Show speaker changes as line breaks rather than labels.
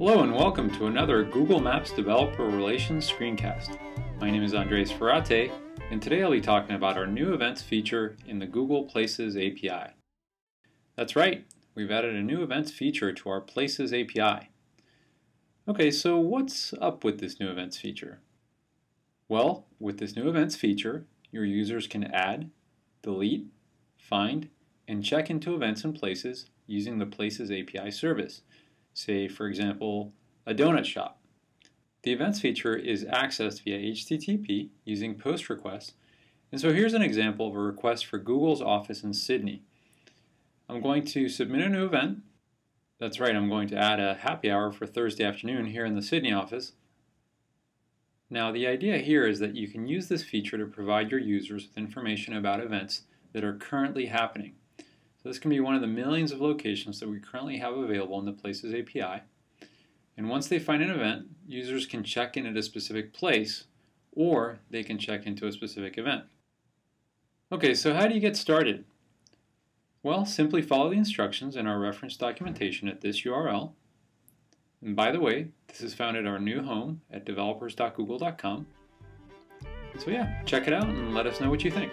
Hello and welcome to another Google Maps Developer Relations screencast. My name is Andres Ferrate, and today I'll be talking about our new events feature in the Google Places API. That's right, we've added a new events feature to our Places API. Okay, so what's up with this new events feature? Well, with this new events feature, your users can add, delete, find, and check into events and places using the Places API service say, for example, a donut shop. The events feature is accessed via HTTP using POST requests. And so here's an example of a request for Google's office in Sydney. I'm going to submit a new event. That's right, I'm going to add a happy hour for Thursday afternoon here in the Sydney office. Now the idea here is that you can use this feature to provide your users with information about events that are currently happening. So this can be one of the millions of locations that we currently have available in the Places API. And once they find an event, users can check in at a specific place or they can check into a specific event. Okay, so how do you get started? Well, simply follow the instructions in our reference documentation at this URL. And by the way, this is found at our new home at developers.google.com. So yeah, check it out and let us know what you think.